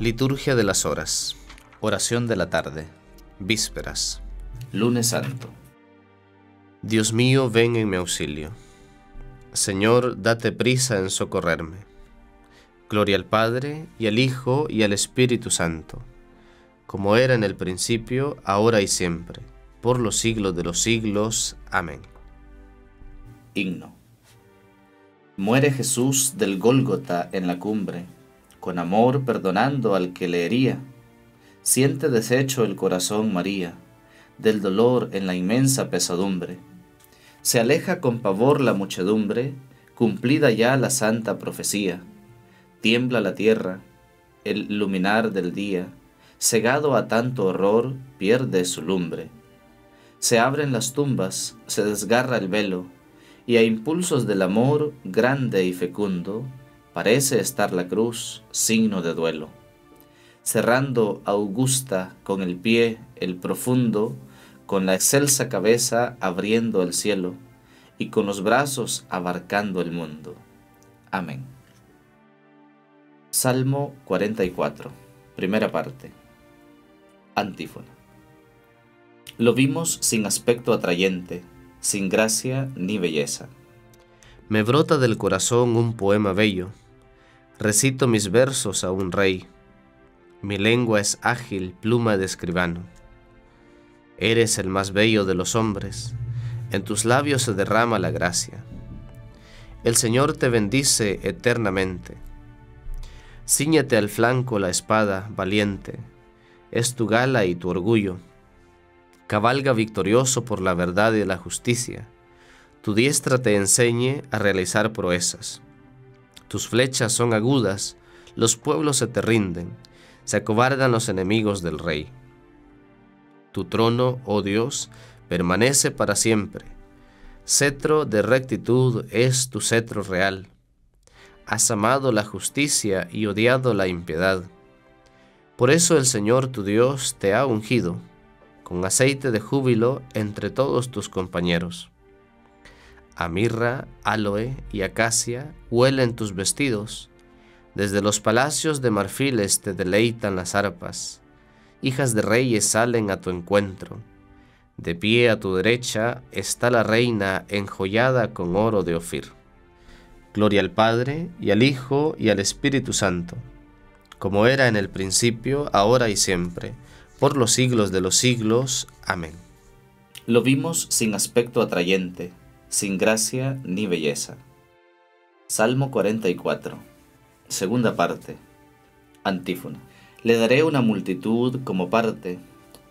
Liturgia de las Horas. Oración de la tarde. Vísperas. Lunes Santo. Dios mío, ven en mi auxilio. Señor, date prisa en socorrerme. Gloria al Padre, y al Hijo, y al Espíritu Santo, como era en el principio, ahora y siempre, por los siglos de los siglos. Amén. Himno. Muere Jesús del Gólgota en la cumbre, con amor perdonando al que le hería. Siente deshecho el corazón María, del dolor en la inmensa pesadumbre. Se aleja con pavor la muchedumbre, cumplida ya la santa profecía. Tiembla la tierra, el luminar del día, cegado a tanto horror, pierde su lumbre. Se abren las tumbas, se desgarra el velo, y a impulsos del amor grande y fecundo, parece estar la cruz, signo de duelo. Cerrando augusta con el pie el profundo, con la excelsa cabeza abriendo el cielo, y con los brazos abarcando el mundo. Amén. Salmo 44, primera parte. Antífona. Lo vimos sin aspecto atrayente, sin gracia ni belleza. Me brota del corazón un poema bello. Recito mis versos a un rey. Mi lengua es ágil, pluma de escribano. Eres el más bello de los hombres. En tus labios se derrama la gracia. El Señor te bendice eternamente. Cíñete al flanco la espada, valiente. Es tu gala y tu orgullo cabalga victorioso por la verdad y la justicia. Tu diestra te enseñe a realizar proezas. Tus flechas son agudas, los pueblos se te rinden, se acobardan los enemigos del rey. Tu trono, oh Dios, permanece para siempre. Cetro de rectitud es tu cetro real. Has amado la justicia y odiado la impiedad. Por eso el Señor tu Dios te ha ungido con aceite de júbilo entre todos tus compañeros. A mirra, aloe y acacia huelen tus vestidos. Desde los palacios de marfiles te deleitan las arpas. Hijas de reyes salen a tu encuentro. De pie a tu derecha está la reina enjollada con oro de Ofir. Gloria al Padre, y al Hijo, y al Espíritu Santo, como era en el principio, ahora y siempre, por los siglos de los siglos. Amén. Lo vimos sin aspecto atrayente, sin gracia ni belleza. Salmo 44. Segunda parte. Antífona. Le daré una multitud como parte,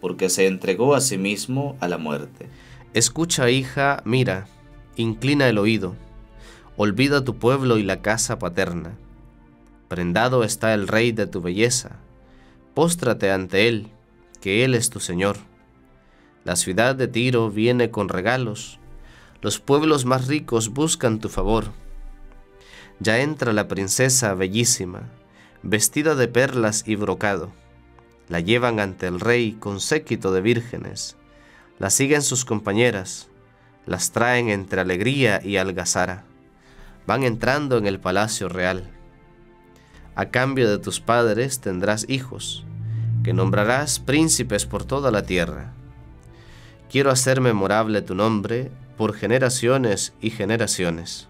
porque se entregó a sí mismo a la muerte. Escucha, hija, mira, inclina el oído, olvida tu pueblo y la casa paterna. Prendado está el rey de tu belleza, póstrate ante él que Él es tu Señor. La ciudad de Tiro viene con regalos, los pueblos más ricos buscan tu favor. Ya entra la princesa bellísima, vestida de perlas y brocado. La llevan ante el rey con séquito de vírgenes. La siguen sus compañeras, las traen entre alegría y algazara. Van entrando en el palacio real. A cambio de tus padres tendrás hijos que nombrarás príncipes por toda la tierra. Quiero hacer memorable tu nombre por generaciones y generaciones,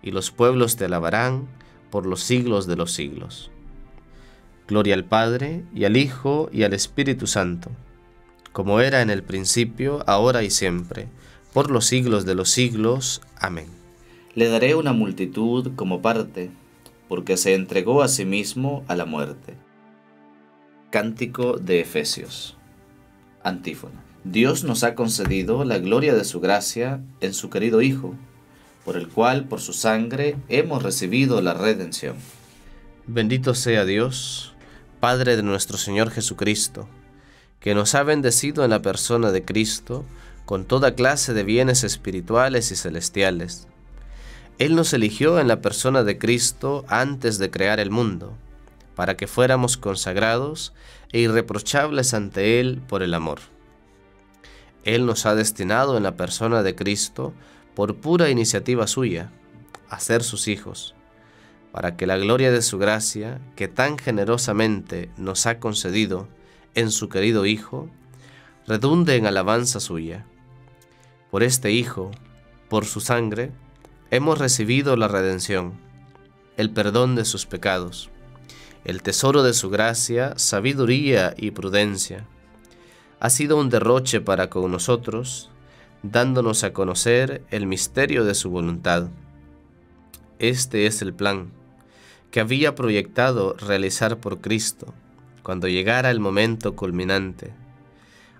y los pueblos te alabarán por los siglos de los siglos. Gloria al Padre, y al Hijo, y al Espíritu Santo, como era en el principio, ahora y siempre, por los siglos de los siglos. Amén. Le daré una multitud como parte, porque se entregó a sí mismo a la muerte Cántico de Efesios. Antífona. Dios nos ha concedido la gloria de su gracia en su querido Hijo, por el cual por su sangre hemos recibido la redención. Bendito sea Dios, Padre de nuestro Señor Jesucristo, que nos ha bendecido en la persona de Cristo con toda clase de bienes espirituales y celestiales. Él nos eligió en la persona de Cristo antes de crear el mundo para que fuéramos consagrados e irreprochables ante Él por el amor. Él nos ha destinado en la persona de Cristo, por pura iniciativa suya, a ser sus hijos, para que la gloria de su gracia, que tan generosamente nos ha concedido en su querido Hijo, redunde en alabanza suya. Por este Hijo, por su sangre, hemos recibido la redención, el perdón de sus pecados, el tesoro de su gracia, sabiduría y prudencia. Ha sido un derroche para con nosotros, dándonos a conocer el misterio de su voluntad. Este es el plan que había proyectado realizar por Cristo cuando llegara el momento culminante,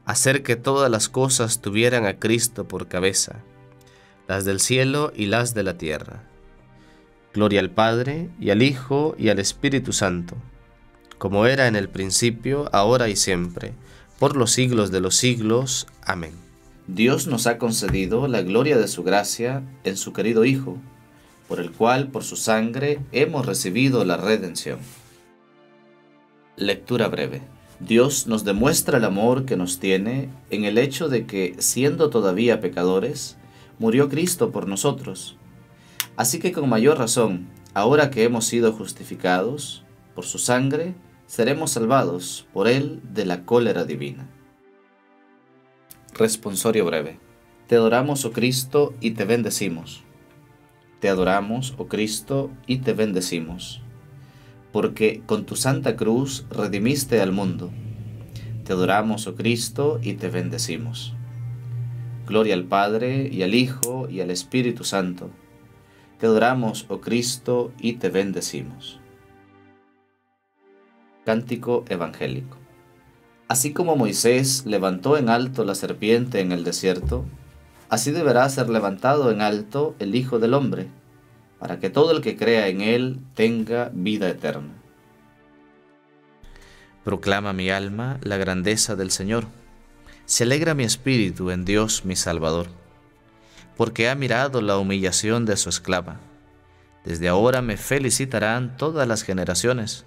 hacer que todas las cosas tuvieran a Cristo por cabeza, las del cielo y las de la tierra. Gloria al Padre, y al Hijo, y al Espíritu Santo, como era en el principio, ahora y siempre, por los siglos de los siglos. Amén. Dios nos ha concedido la gloria de su gracia en su querido Hijo, por el cual por su sangre hemos recibido la redención. Lectura breve. Dios nos demuestra el amor que nos tiene en el hecho de que, siendo todavía pecadores, murió Cristo por nosotros. Así que con mayor razón, ahora que hemos sido justificados por su sangre, seremos salvados por él de la cólera divina. Responsorio breve. Te adoramos, oh Cristo, y te bendecimos te adoramos, oh Cristo, y te bendecimos, porque con tu santa cruz redimiste al mundo. Te adoramos, oh Cristo, y te bendecimos. Gloria al Padre, y al Hijo, y al Espíritu Santo. Te adoramos, oh Cristo, y te bendecimos. Cántico Evangélico. Así como Moisés levantó en alto la serpiente en el desierto, Así deberá ser levantado en alto el Hijo del Hombre, para que todo el que crea en Él tenga vida eterna. Proclama mi alma la grandeza del Señor. Se alegra mi espíritu en Dios mi Salvador, porque ha mirado la humillación de su esclava. Desde ahora me felicitarán todas las generaciones,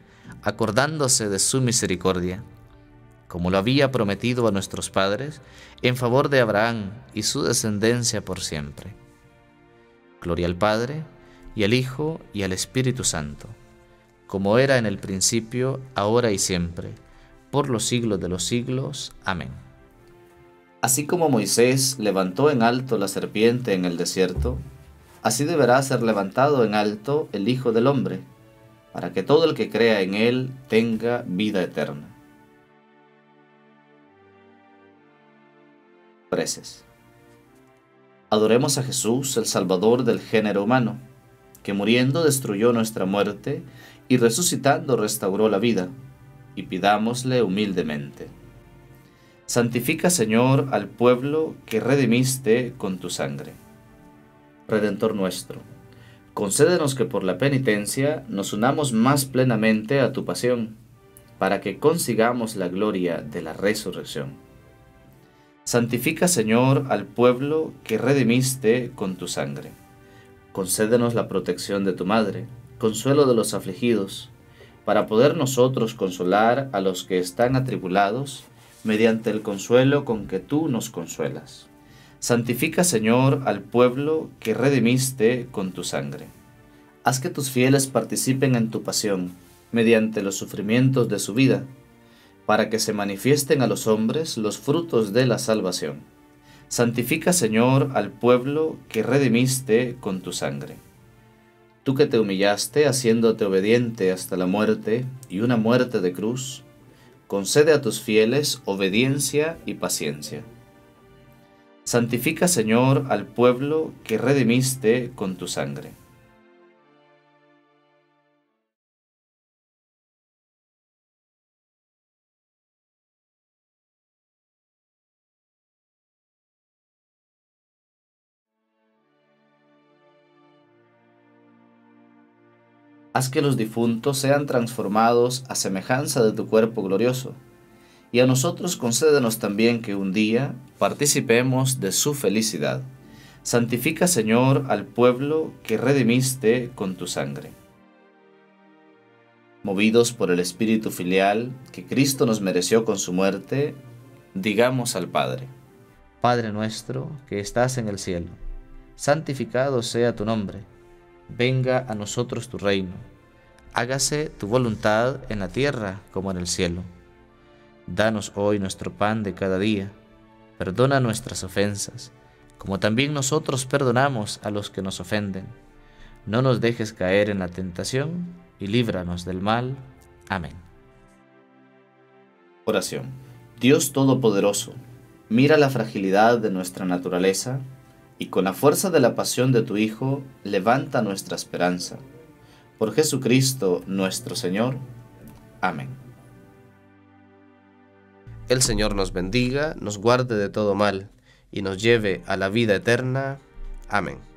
acordándose de su misericordia como lo había prometido a nuestros padres, en favor de Abraham y su descendencia por siempre. Gloria al Padre, y al Hijo, y al Espíritu Santo, como era en el principio, ahora y siempre, por los siglos de los siglos. Amén. Así como Moisés levantó en alto la serpiente en el desierto, así deberá ser levantado en alto el Hijo del Hombre, para que todo el que crea en él tenga vida eterna. Preces. Adoremos a Jesús, el Salvador del género humano, que muriendo destruyó nuestra muerte y resucitando restauró la vida, y pidámosle humildemente. Santifica, Señor, al pueblo que redimiste con tu sangre. Redentor nuestro, concédenos que por la penitencia nos unamos más plenamente a tu pasión, para que consigamos la gloria de la resurrección Santifica, Señor, al pueblo que redimiste con tu sangre. Concédenos la protección de tu Madre, consuelo de los afligidos, para poder nosotros consolar a los que están atribulados mediante el consuelo con que tú nos consuelas. Santifica, Señor, al pueblo que redimiste con tu sangre. Haz que tus fieles participen en tu pasión, mediante los sufrimientos de su vida para que se manifiesten a los hombres los frutos de la salvación. Santifica, Señor, al pueblo que redimiste con tu sangre. Tú que te humillaste haciéndote obediente hasta la muerte y una muerte de cruz, concede a tus fieles obediencia y paciencia. Santifica, Señor, al pueblo que redimiste con tu sangre. Haz que los difuntos sean transformados a semejanza de tu cuerpo glorioso, y a nosotros concédenos también que un día participemos de su felicidad. Santifica, Señor, al pueblo que redimiste con tu sangre. Movidos por el Espíritu filial que Cristo nos mereció con su muerte, digamos al Padre. Padre nuestro que estás en el cielo, santificado sea tu nombre, venga a nosotros tu reino, hágase tu voluntad en la tierra como en el cielo. Danos hoy nuestro pan de cada día, perdona nuestras ofensas, como también nosotros perdonamos a los que nos ofenden. No nos dejes caer en la tentación y líbranos del mal. Amén. Oración. Dios Todopoderoso, mira la fragilidad de nuestra naturaleza y con la fuerza de la pasión de tu Hijo, levanta nuestra esperanza. Por Jesucristo nuestro Señor. Amén. El Señor nos bendiga, nos guarde de todo mal y nos lleve a la vida eterna. Amén.